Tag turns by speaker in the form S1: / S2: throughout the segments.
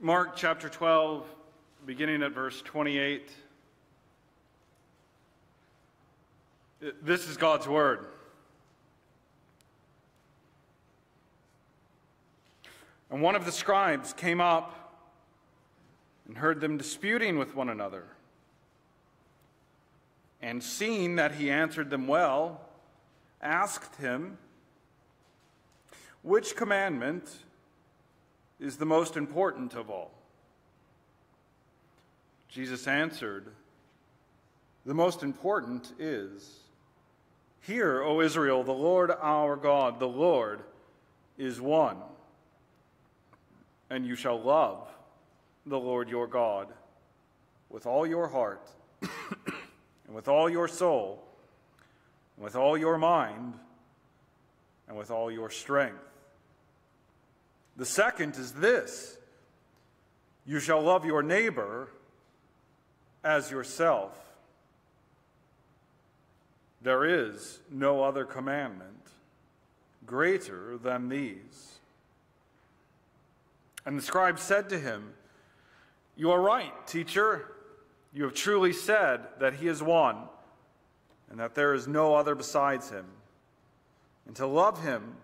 S1: Mark chapter 12, beginning at verse 28. This is God's word. And one of the scribes came up and heard them disputing with one another. And seeing that he answered them well, asked him, Which commandment is the most important of all? Jesus answered, The most important is, Hear, O Israel, the Lord our God, the Lord is one and you shall love the Lord your God with all your heart, and with all your soul, and with all your mind, and with all your strength. The second is this you shall love your neighbor as yourself. There is no other commandment greater than these. And the scribe said to him, You are right, teacher. You have truly said that he is one, and that there is no other besides him. And to love him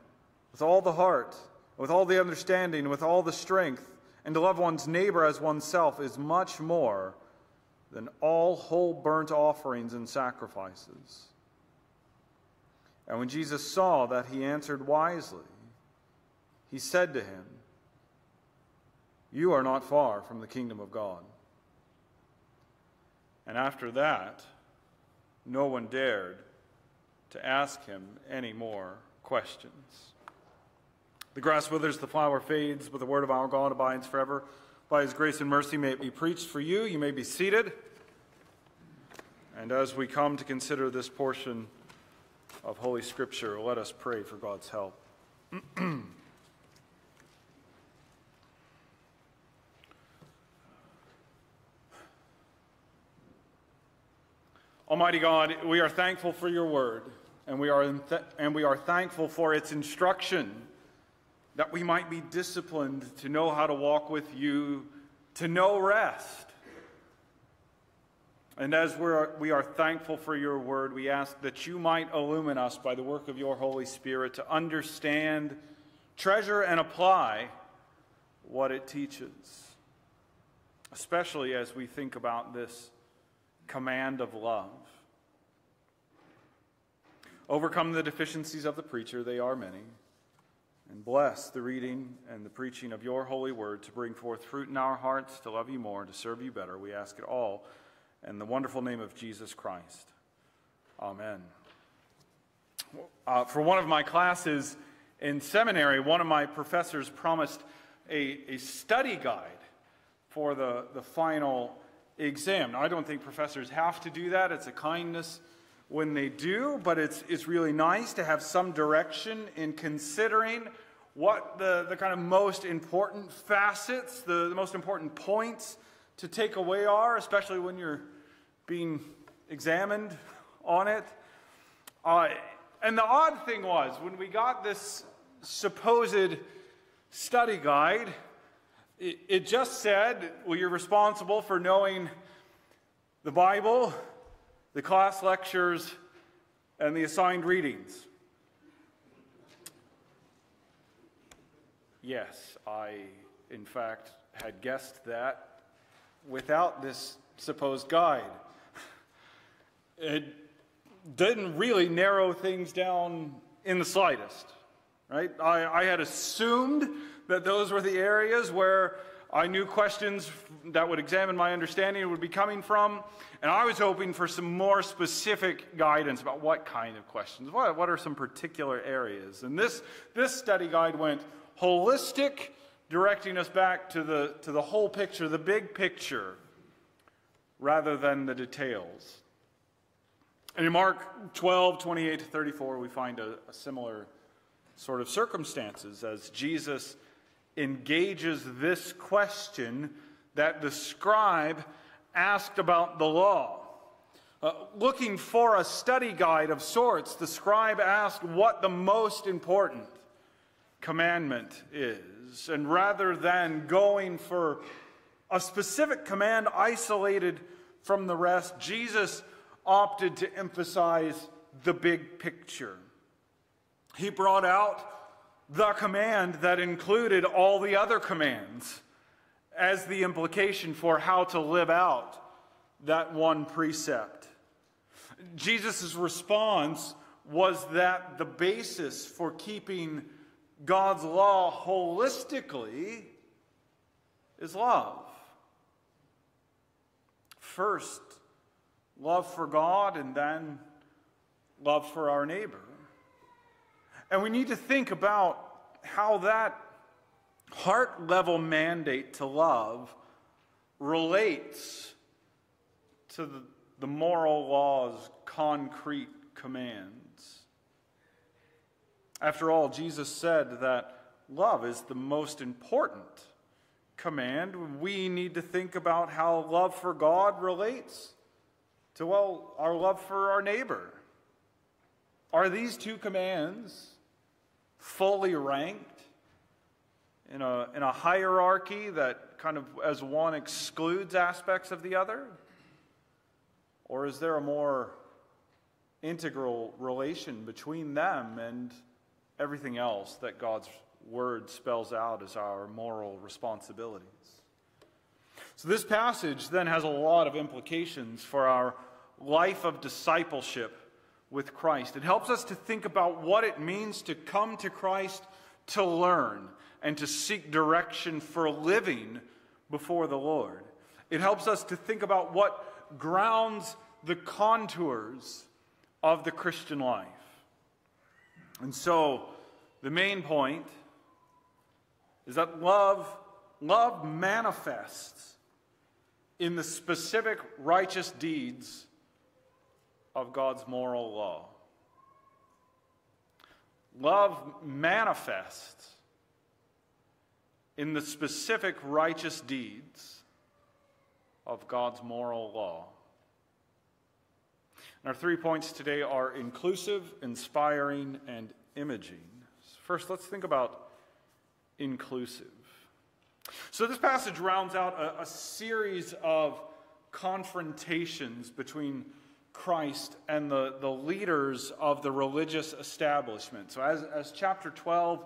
S1: with all the heart, with all the understanding, with all the strength, and to love one's neighbor as oneself is much more than all whole burnt offerings and sacrifices. And when Jesus saw that he answered wisely, he said to him, you are not far from the kingdom of God. And after that, no one dared to ask him any more questions. The grass withers, the flower fades, but the word of our God abides forever. By his grace and mercy may it be preached for you. You may be seated. And as we come to consider this portion of Holy Scripture, let us pray for God's help. Almighty God, we are thankful for your word, and we are, th- and we are thankful for its instruction that we might be disciplined to know how to walk with you, to know rest. And as we're, we are thankful for your word, we ask that you might illumine us by the work of your Holy Spirit to understand, treasure, and apply what it teaches, especially as we think about this command of love. Overcome the deficiencies of the preacher, they are many, and bless the reading and the preaching of your holy word to bring forth fruit in our hearts, to love you more, and to serve you better. We ask it all in the wonderful name of Jesus Christ. Amen. Uh, for one of my classes in seminary, one of my professors promised a, a study guide for the, the final exam. Now, I don't think professors have to do that. It's a kindness when they do, but it's, it's really nice to have some direction in considering what the, the kind of most important facets, the, the most important points to take away are, especially when you're being examined on it. Uh, and the odd thing was, when we got this supposed study guide, it, it just said, well, you're responsible for knowing the Bible, the class lectures, and the assigned readings. Yes, I, in fact, had guessed that without this supposed guide. It didn't really narrow things down in the slightest, right? I, I had assumed that those were the areas where I knew questions that would examine my understanding would be coming from, and I was hoping for some more specific guidance about what kind of questions, what, what are some particular areas. And this, this study guide went holistic, directing us back to the, to the whole picture, the big picture, rather than the details. And in Mark 12, 28 to 34, we find a, a similar sort of circumstances as Jesus engages this question that the scribe asked about the law. Uh, looking for a study guide of sorts, the scribe asked what the most important commandment is. And rather than going for a specific command isolated from the rest, Jesus opted to emphasize the big picture. He brought out the command that included all the other commands as the implication for how to live out that one precept. Jesus' response was that the basis for keeping God's law holistically is love. First, love for God, and then love for our neighbor. And we need to think about how that heart level mandate to love relates to the, the moral law's concrete commands. After all, Jesus said that love is the most important command. We need to think about how love for God relates to, well, our love for our neighbor. Are these two commands fully ranked in a, in a hierarchy that kind of, as one excludes aspects of the other? Or is there a more integral relation between them and everything else that God's word spells out as our moral responsibilities? So, this passage then has a lot of implications for our life of discipleship with Christ. It helps us to think about what it means to come to Christ to learn and to seek direction for living before the Lord. It helps us to think about what grounds the contours of the Christian life. And so, the main point is that love, love manifests in the specific righteous deeds of God's moral law. Love manifests in the specific righteous deeds of God's moral law. And our three points today are inclusive, inspiring, and imaging. First, let's think about inclusive. So, this passage rounds out a, a series of confrontations between Christ and the, the leaders of the religious establishment. So, as, as chapter 12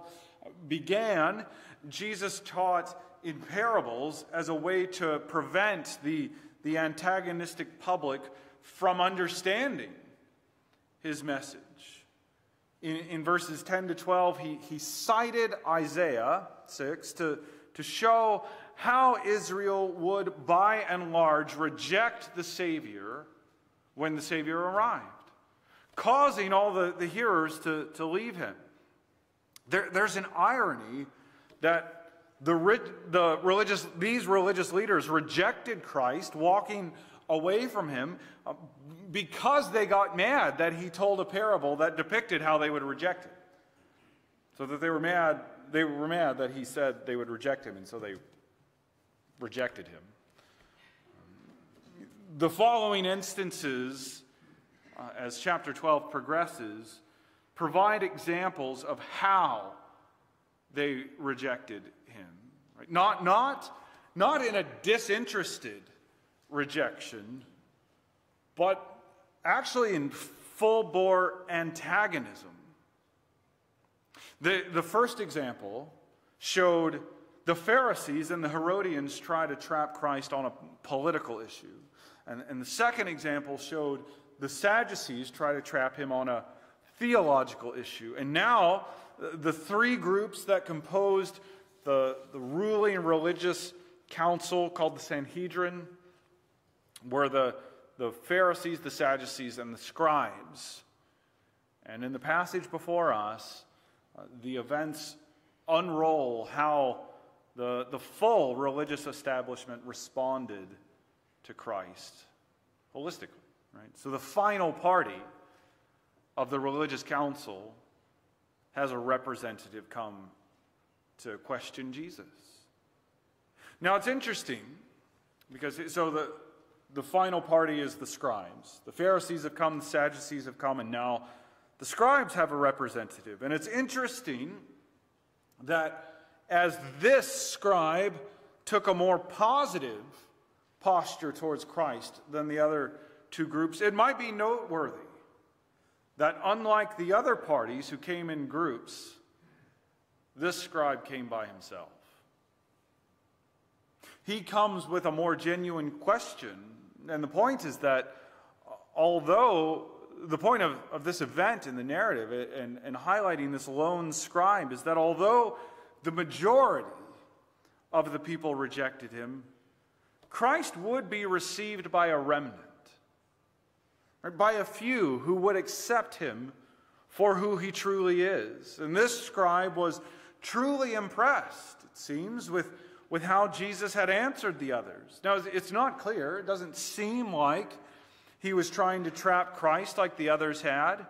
S1: began, Jesus taught in parables as a way to prevent the, the antagonistic public from understanding his message. In, in verses 10 to 12, he, he cited Isaiah 6 to, to show how Israel would, by and large, reject the Savior when the Savior arrived, causing all the, the hearers to, to leave him. There, there's an irony that the, the religious, these religious leaders rejected Christ, walking away from him, uh, because they got mad that he told a parable that depicted how they would reject him. So that they were mad, they were mad that he said they would reject him, and so they rejected him. The following instances, uh, as chapter 12 progresses, provide examples of how they rejected him. Right? Not, not, not in a disinterested rejection, but actually in full bore antagonism. The, the first example showed the Pharisees and the Herodians try to trap Christ on a political issue. And, and the second example showed the Sadducees try to trap him on a theological issue. And now, uh, the three groups that composed the, the ruling religious council called the Sanhedrin were the, the Pharisees, the Sadducees, and the scribes. And in the passage before us, uh, the events unroll how the, the full religious establishment responded to Christ holistically. Right? So the final party of the religious council has a representative come to question Jesus. Now it's interesting because so the, the final party is the scribes. The Pharisees have come, the Sadducees have come, and now the scribes have a representative. And it's interesting that as this scribe took a more positive posture towards Christ than the other two groups, it might be noteworthy that unlike the other parties who came in groups, this scribe came by himself. He comes with a more genuine question. And the point is that uh, although the point of, of this event in the narrative uh, and, and highlighting this lone scribe is that although the majority of the people rejected him, Christ would be received by a remnant, right? by a few who would accept him for who he truly is. And this scribe was truly impressed, it seems, with, with how Jesus had answered the others. Now, it's not clear, it doesn't seem like he was trying to trap Christ like the others had.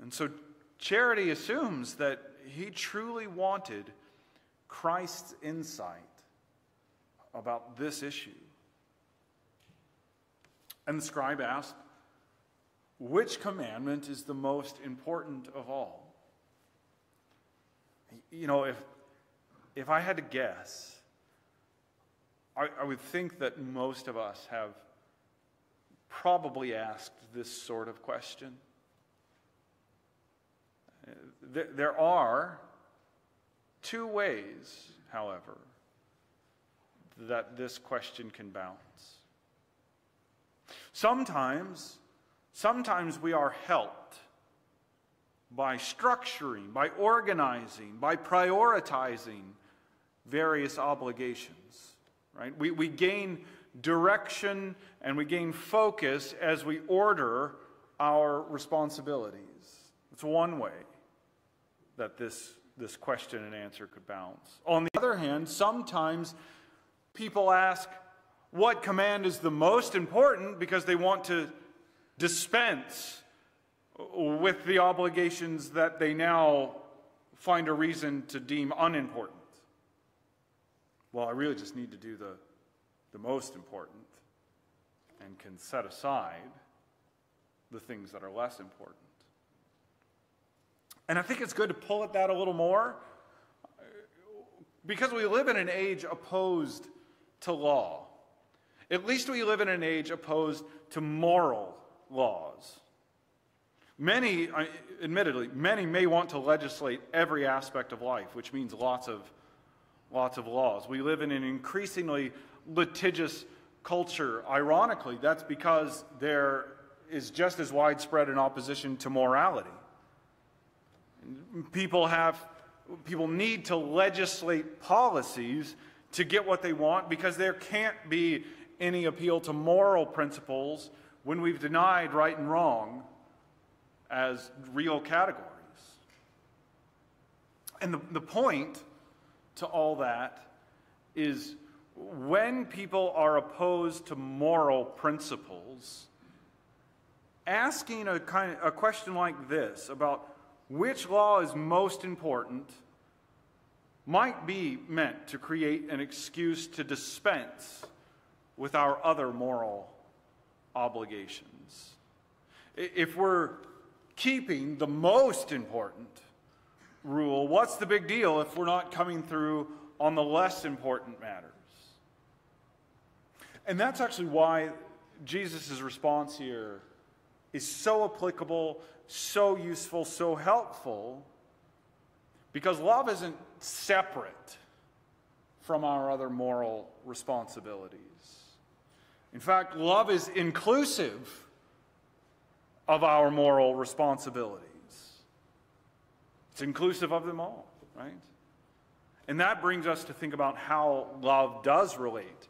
S1: And so charity assumes that he truly wanted Christ's insight about this issue. And the scribe asked, Which commandment is the most important of all? You know, if, if I had to guess, I, I would think that most of us have probably asked this sort of question. There are two ways, however, that this question can bounce. Sometimes, sometimes we are helped by structuring, by organizing, by prioritizing various obligations. Right? We, we gain direction and we gain focus as we order our responsibilities. It's one way that this, this question and answer could bounce. On the other hand, sometimes people ask what command is the most important because they want to dispense with the obligations that they now find a reason to deem unimportant. Well, I really just need to do the, the most important and can set aside the things that are less important. And I think it's good to pull at that a little more because we live in an age opposed to law. At least we live in an age opposed to moral laws. Many, admittedly, many may want to legislate every aspect of life, which means lots of, lots of laws. We live in an increasingly litigious culture. Ironically, that's because there is just as widespread an opposition to morality. People have, people need to legislate policies to get what they want because there can't be any appeal to moral principles when we've denied right and wrong as real categories. And the, the point to all that is when people are opposed to moral principles, asking a, kind of, a question like this about which law is most important might be meant to create an excuse to dispense with our other moral obligations. If we're keeping the most important rule, what's the big deal if we're not coming through on the less important matters? And that's actually why Jesus' response here is so applicable, so useful, so helpful, because love isn't separate from our other moral responsibilities. In fact, love is inclusive of our moral responsibilities. It's inclusive of them all, right? And that brings us to think about how love does relate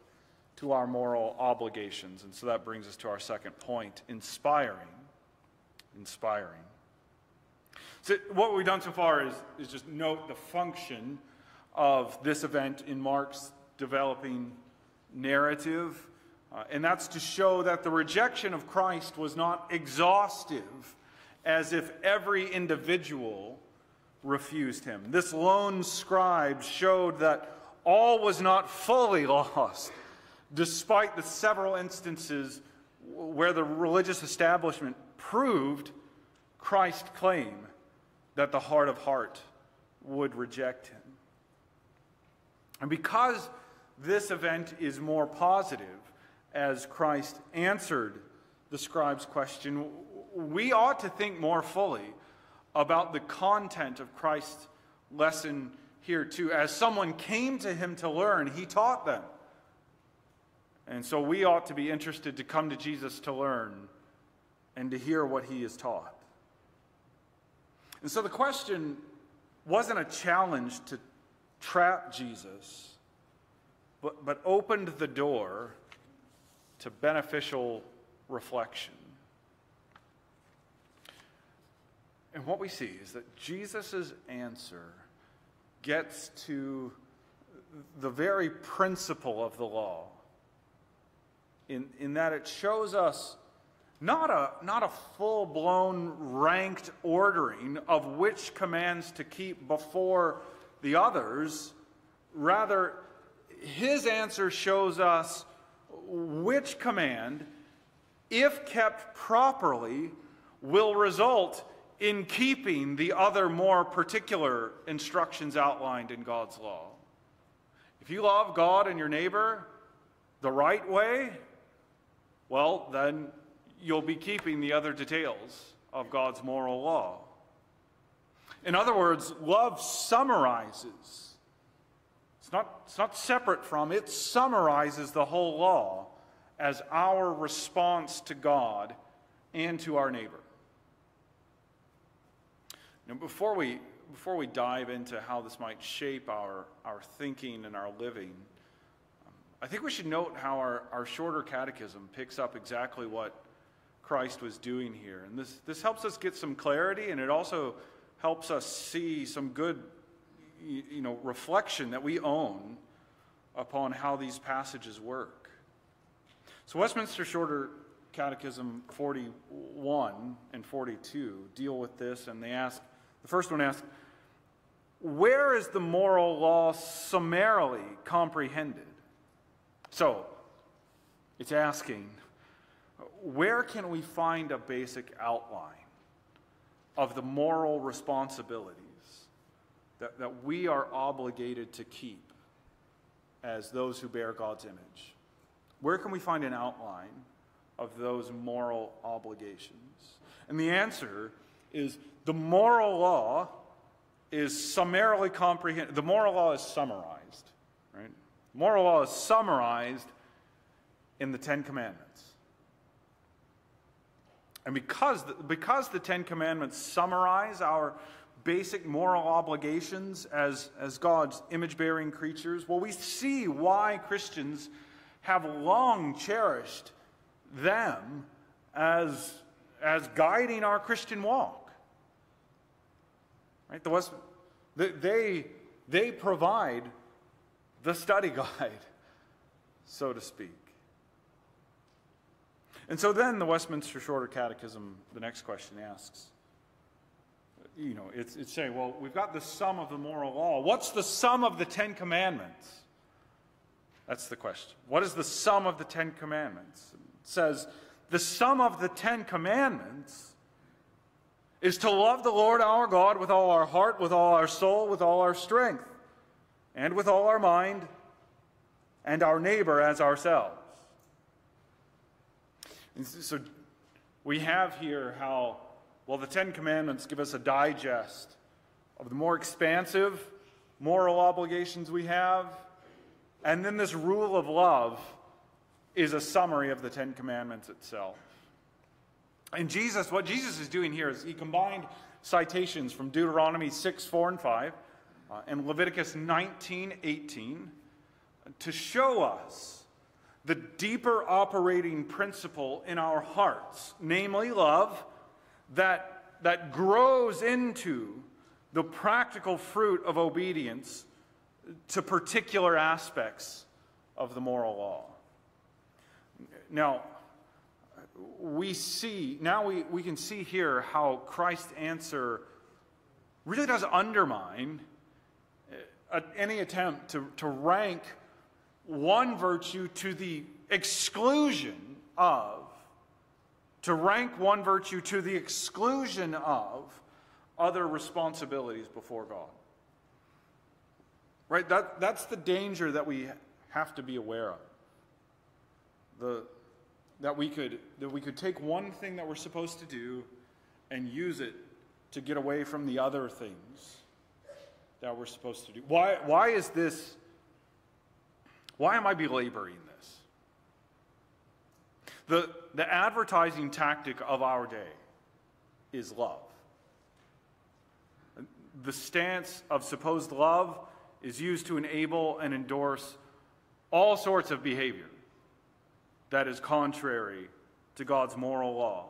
S1: to our moral obligations. And so that brings us to our second point inspiring. Inspiring. So, what we've done so far is, is just note the function of this event in Mark's developing narrative. Uh, and that's to show that the rejection of Christ was not exhaustive, as if every individual refused him. This lone scribe showed that all was not fully lost, despite the several instances where the religious establishment proved Christ's claim that the heart of heart would reject him. And because this event is more positive, as Christ answered the scribe's question, we ought to think more fully about the content of Christ's lesson here, too. As someone came to him to learn, he taught them. And so we ought to be interested to come to Jesus to learn and to hear what he has taught. And so the question wasn't a challenge to trap Jesus, but, but opened the door to beneficial reflection. And what we see is that Jesus' answer gets to the very principle of the law, in, in that it shows us not a, not a full blown ranked ordering of which commands to keep before the others. Rather, his answer shows us which command, if kept properly, will result in keeping the other more particular instructions outlined in God's law. If you love God and your neighbor the right way, well, then you'll be keeping the other details of God's moral law. In other words, love summarizes. It's not, it's not separate from, it summarizes the whole law as our response to God and to our neighbor. Before we, before we dive into how this might shape our, our thinking and our living, um, I think we should note how our, our shorter catechism picks up exactly what Christ was doing here. And this, this helps us get some clarity, and it also helps us see some good you know, reflection that we own upon how these passages work. So, Westminster Shorter Catechism 41 and 42 deal with this, and they ask the first one asks, Where is the moral law summarily comprehended? So, it's asking, where can we find a basic outline of the moral responsibilities that, that we are obligated to keep as those who bear God's image? Where can we find an outline of those moral obligations? And the answer is the moral law is summarily comprehended. The moral law is summarized, right? Moral law is summarized in the Ten Commandments. And because the, because the Ten Commandments summarize our basic moral obligations as, as God's image bearing creatures, well, we see why Christians have long cherished them as, as guiding our Christian walk. Right? The West, they, they provide the study guide, so to speak. And so then the Westminster Shorter Catechism, the next question asks, you know, it's, it's saying, well, we've got the sum of the moral law. What's the sum of the Ten Commandments? That's the question. What is the sum of the Ten Commandments? It says, the sum of the Ten Commandments is to love the Lord our God with all our heart, with all our soul, with all our strength, and with all our mind, and our neighbor as ourselves. And so we have here how, well, the Ten Commandments give us a digest of the more expansive moral obligations we have, and then this rule of love is a summary of the Ten Commandments itself. And Jesus, what Jesus is doing here is he combined citations from Deuteronomy 6, 4, and 5, uh, and Leviticus 19, 18, to show us the deeper operating principle in our hearts, namely love, that, that grows into the practical fruit of obedience to particular aspects of the moral law. Now, we see, now we, we can see here how Christ's answer really does undermine uh, any attempt to, to rank one virtue to the exclusion of, to rank one virtue to the exclusion of other responsibilities before God. Right? That, that's the danger that we have to be aware of. The, that, we could, that we could take one thing that we're supposed to do and use it to get away from the other things that we're supposed to do. Why, why is this? Why am I belaboring this? The, the advertising tactic of our day is love. The stance of supposed love is used to enable and endorse all sorts of behavior that is contrary to God's moral law.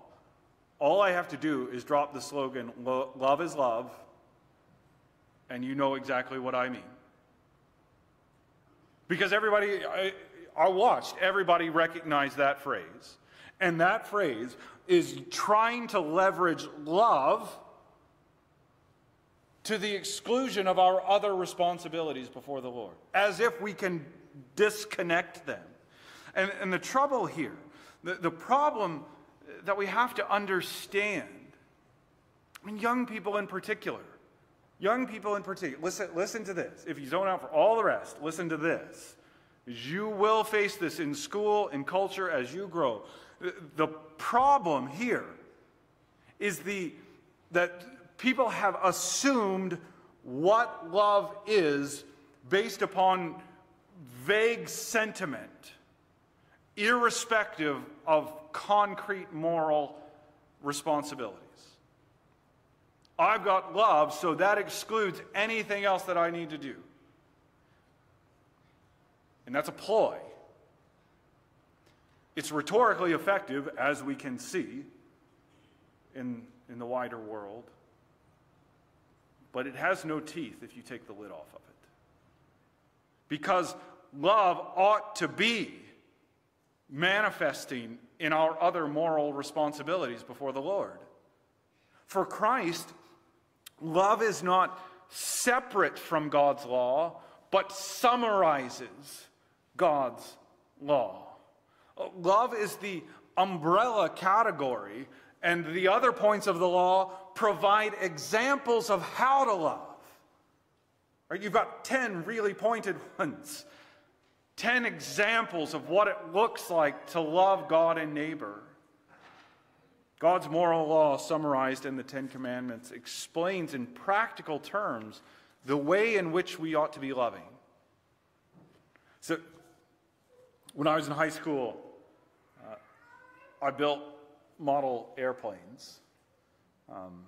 S1: All I have to do is drop the slogan, love is love, and you know exactly what I mean. Because everybody, I, I watched, everybody recognized that phrase. And that phrase is trying to leverage love to the exclusion of our other responsibilities before the Lord, as if we can disconnect them. And, and the trouble here, the, the problem that we have to understand, young people in particular, young people in particular, listen, listen to this. If you zone out for all the rest, listen to this. You will face this in school, in culture, as you grow. The problem here is the, that people have assumed what love is based upon vague sentiment, irrespective of concrete moral responsibilities. I've got love, so that excludes anything else that I need to do. And that's a ploy. It's rhetorically effective, as we can see in, in the wider world, but it has no teeth if you take the lid off of it. Because love ought to be manifesting in our other moral responsibilities before the Lord. For Christ, love is not separate from God's law, but summarizes God's law. Love is the umbrella category, and the other points of the law provide examples of how to love. Right? You've got 10 really pointed ones, 10 examples of what it looks like to love God and neighbor. God's moral law, summarized in the Ten Commandments, explains in practical terms the way in which we ought to be loving. So, when I was in high school, I built model airplanes. Um,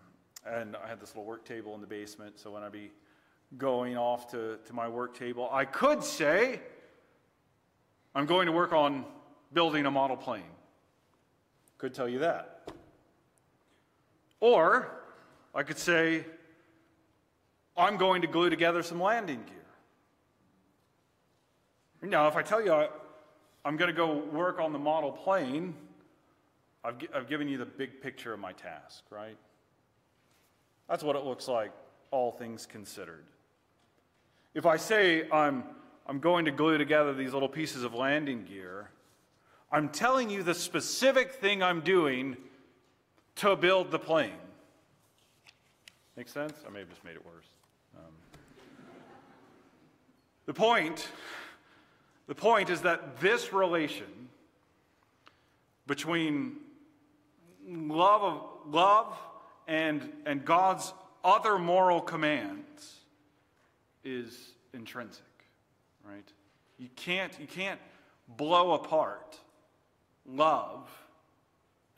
S1: and I had this little work table in the basement, so when I'd be going off to, to my work table, I could say, I'm going to work on building a model plane. Could tell you that. Or I could say, I'm going to glue together some landing gear. Now, if I tell you I, I'm going to go work on the model plane, I've, I've given you the big picture of my task, right? That's what it looks like, all things considered. If I say I'm, I'm going to glue together these little pieces of landing gear, I'm telling you the specific thing I'm doing to build the plane. Make sense? I may have just made it worse. Um, the point, the point is that this relation between love of love and, and God's other moral commands is intrinsic, right? You can't, you can't blow apart love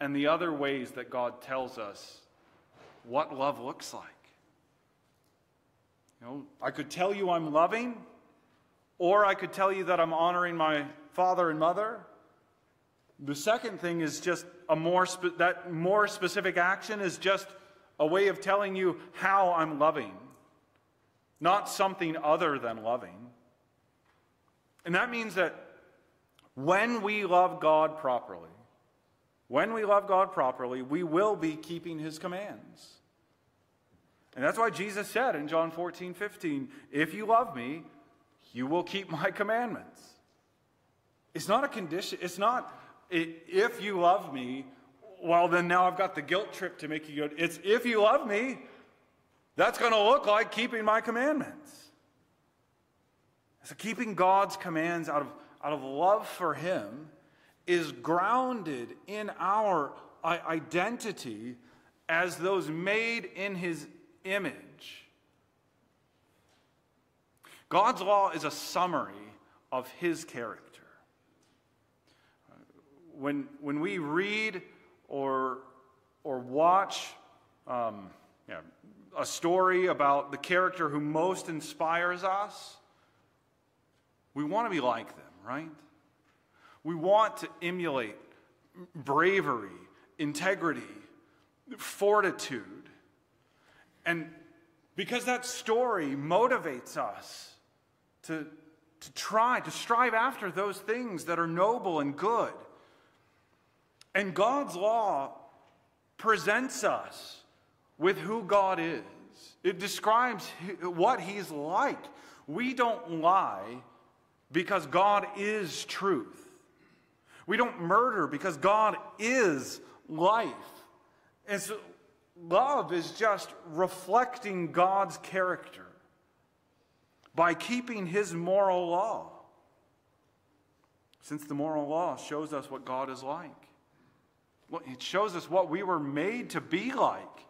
S1: and the other ways that God tells us what love looks like. You know, I could tell you I'm loving, or I could tell you that I'm honoring my father and mother, the second thing is just a more spe- that more specific action is just a way of telling you how I'm loving, not something other than loving. And that means that when we love God properly, when we love God properly, we will be keeping his commands. And that's why Jesus said in John 14, 15, if you love me, you will keep my commandments. It's not a condition, it's not if you love me, well, then now I've got the guilt trip to make you go. It's if you love me, that's going to look like keeping my commandments. So keeping God's commands out of, out of love for Him is grounded in our identity as those made in His image. God's law is a summary of His character. When, when we read or, or watch um, yeah, a story about the character who most inspires us, we want to be like them, right? We want to emulate bravery, integrity, fortitude. And because that story motivates us to, to try, to strive after those things that are noble and good. And God's law presents us with who God is, it describes what He's like. We don't lie because God is truth. We don't murder because God is life. And so love is just reflecting God's character by keeping his moral law. Since the moral law shows us what God is like, it shows us what we were made to be like,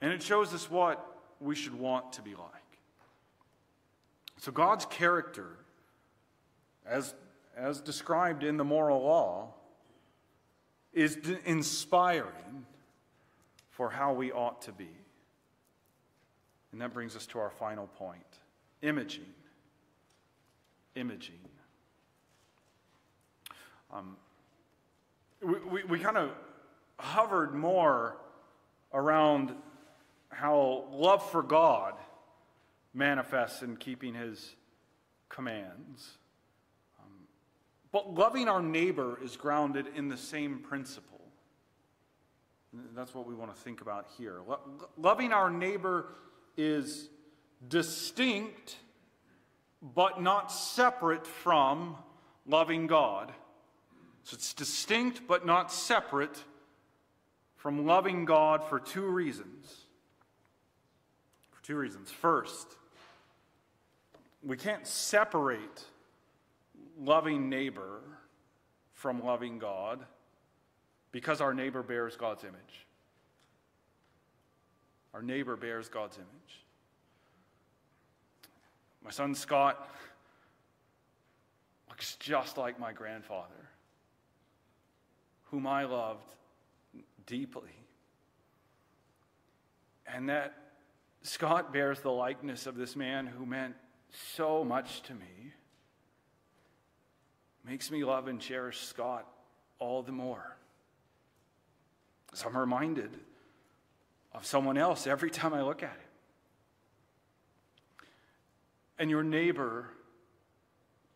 S1: and it shows us what we should want to be like. So God's character, as, as described in the moral law, is inspiring for how we ought to be. And that brings us to our final point imaging. Imaging. Um, we, we, we kind of hovered more around how love for God manifests in keeping his commands. Um, but loving our neighbor is grounded in the same principle. That's what we want to think about here. Lo- loving our neighbor is distinct but not separate from loving God. So it's distinct but not separate from loving God for two reasons. For two reasons. First, we can't separate loving neighbor from loving God because our neighbor bears God's image. Our neighbor bears God's image. My son Scott looks just like my grandfather, whom I loved deeply. And that Scott bears the likeness of this man who meant so much to me. Makes me love and cherish Scott all the more. So I'm reminded of someone else every time I look at him. And your neighbor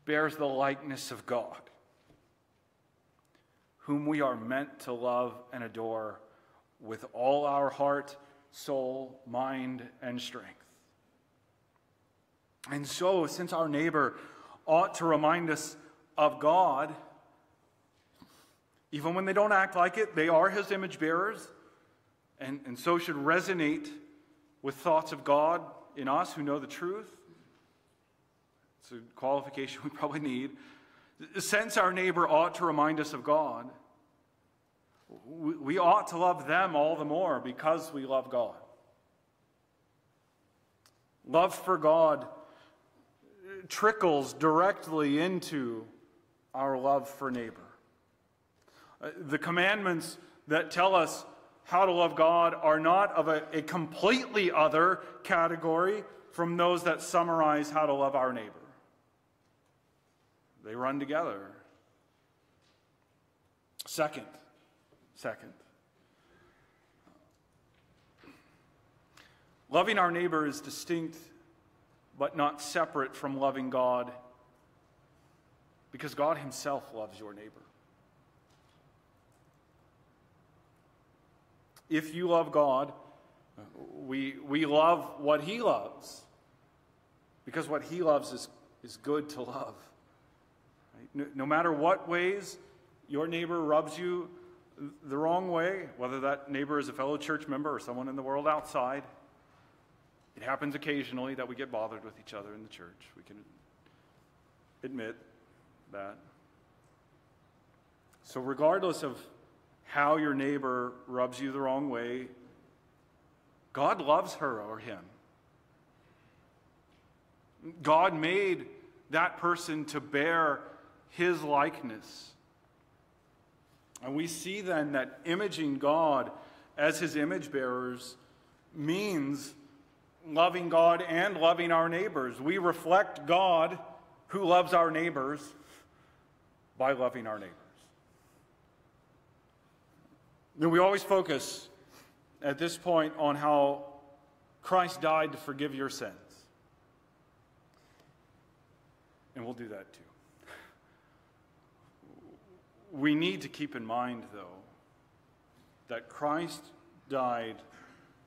S1: bears the likeness of God, whom we are meant to love and adore with all our heart, soul, mind, and strength. And so, since our neighbor ought to remind us of God, even when they don't act like it, they are his image bearers, and, and so should resonate with thoughts of God in us who know the truth. It's a qualification we probably need. Since our neighbor ought to remind us of God, we ought to love them all the more because we love God. Love for God trickles directly into our love for neighbor. Uh, the commandments that tell us how to love God are not of a, a completely other category from those that summarize how to love our neighbor. They run together. Second, second, loving our neighbor is distinct but not separate from loving God because God Himself loves your neighbor. If you love God, we, we love what He loves because what He loves is, is good to love. Right? No, no matter what ways your neighbor rubs you the wrong way, whether that neighbor is a fellow church member or someone in the world outside, It happens occasionally that we get bothered with each other in the church. We can admit that. So, regardless of how your neighbor rubs you the wrong way, God loves her or him. God made that person to bear his likeness. And we see then that imaging God as his image bearers means loving God and loving our neighbors. We reflect God who loves our neighbors by loving our neighbors. And we always focus at this point on how Christ died to forgive your sins. And we'll do that too. We need to keep in mind, though, that Christ died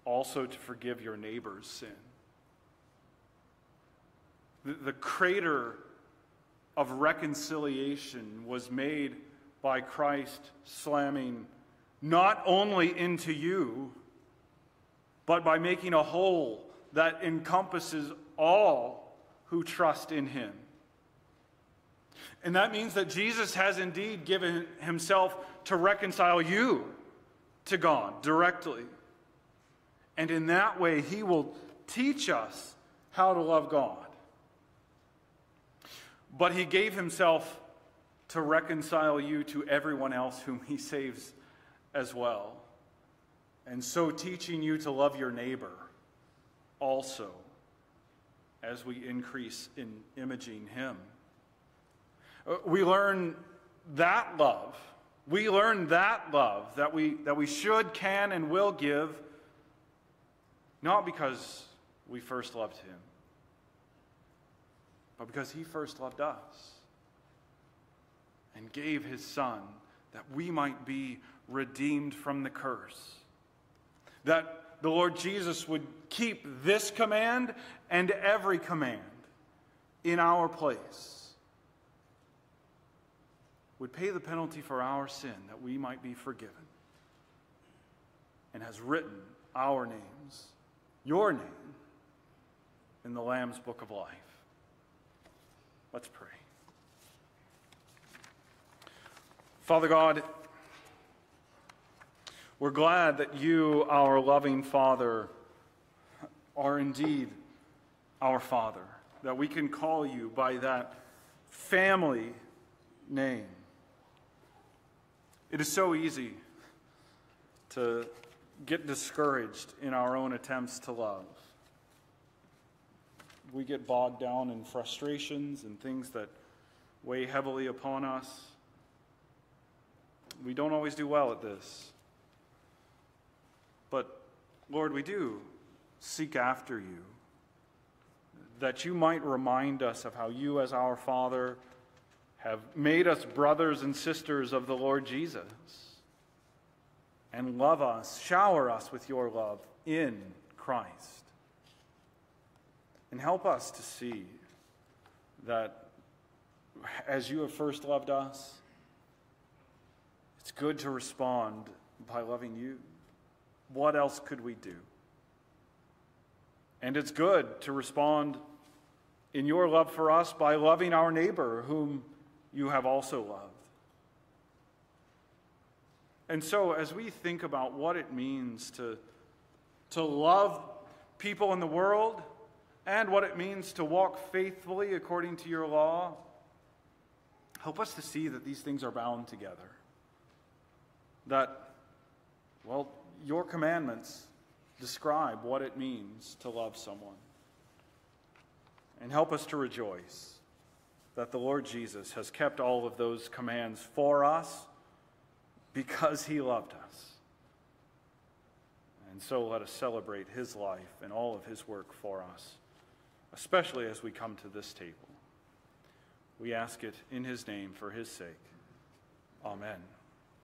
S1: also to forgive your neighbor's sin. The, the crater of reconciliation was made by Christ slamming not only into you, but by making a hole that encompasses all who trust in him. And that means that Jesus has indeed given himself to reconcile you to God directly. And in that way, he will teach us how to love God. But he gave himself to reconcile you to everyone else whom he saves as well. And so teaching you to love your neighbor also as we increase in imaging him. Uh, we learn that love. We learn that love that we, that we should, can, and will give, not because we first loved him, but because he first loved us and gave his son that we might be redeemed from the curse. That the Lord Jesus would keep this command and every command in our place would pay the penalty for our sin that we might be forgiven, and has written our names, your name, in the Lamb's book of life. Let's pray. Father God, we're glad that you, our loving Father, are indeed our Father, that we can call you by that family name. It is so easy to get discouraged in our own attempts to love. We get bogged down in frustrations and things that weigh heavily upon us. We don't always do well at this. But, Lord, we do seek after you, that you might remind us of how you, as our Father, have made us brothers and sisters of the Lord Jesus. And love us, shower us with your love in Christ. And help us to see that as you have first loved us, it's good to respond by loving you. What else could we do? And it's good to respond in your love for us by loving our neighbor, whom you have also loved. And so, as we think about what it means to, to love people in the world and what it means to walk faithfully according to your law, help us to see that these things are bound together. That, well, your commandments describe what it means to love someone. And help us to rejoice that the Lord Jesus has kept all of those commands for us because he loved us. And so let us celebrate his life and all of his work for us, especially as we come to this table. We ask it in his name for his sake. Amen.